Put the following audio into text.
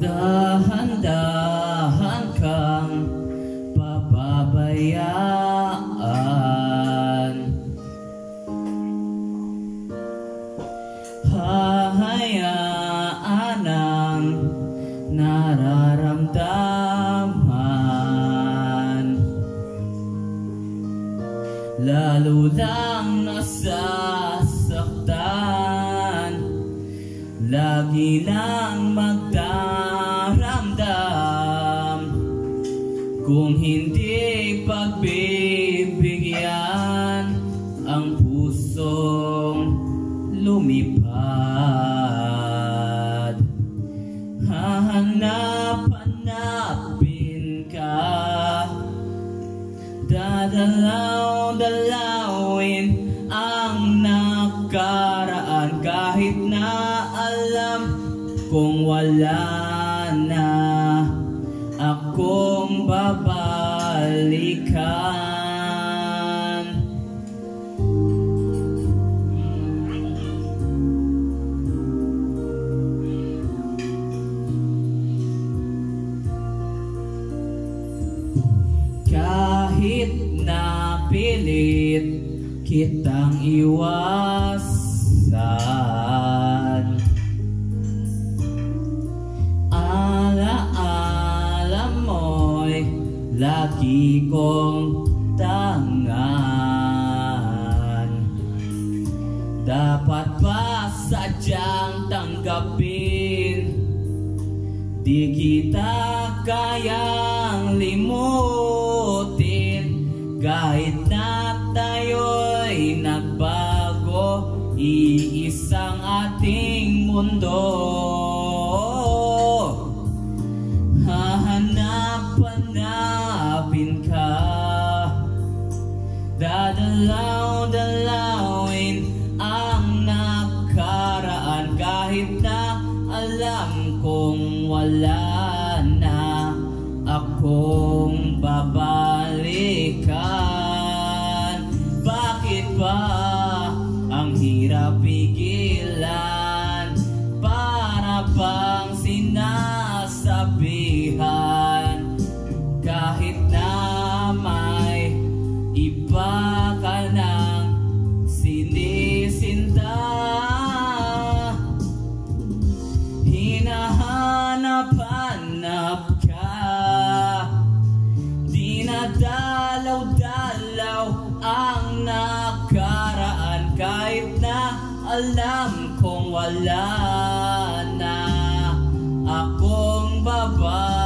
Dahan-dahan kang pababayaan. Hahayaan ang nararamdaman. Lalo lang nasasaktan. Lagi lang magdaramdam Kung hindi pagbibigyan Ang pusong lumipad. Hahanap-hanapin ka. Dadalaw-dalawin ang nakaraan. Kahit na alam kung wala na Akong babalikan. Kahit na pilit kitang iwasan lagi kong tangan. Dapat ba sadyang tanggapin? Di kita kayang limutin. Kahit na tayo'y nagbago Iisang ating mundo Dadalaw-dalawin ang nakaraan. Kahit na alam kong wala na Akong babalikan. Bakit ba ang hirap pigilan Kahit na alam kong wala na Akong babalikan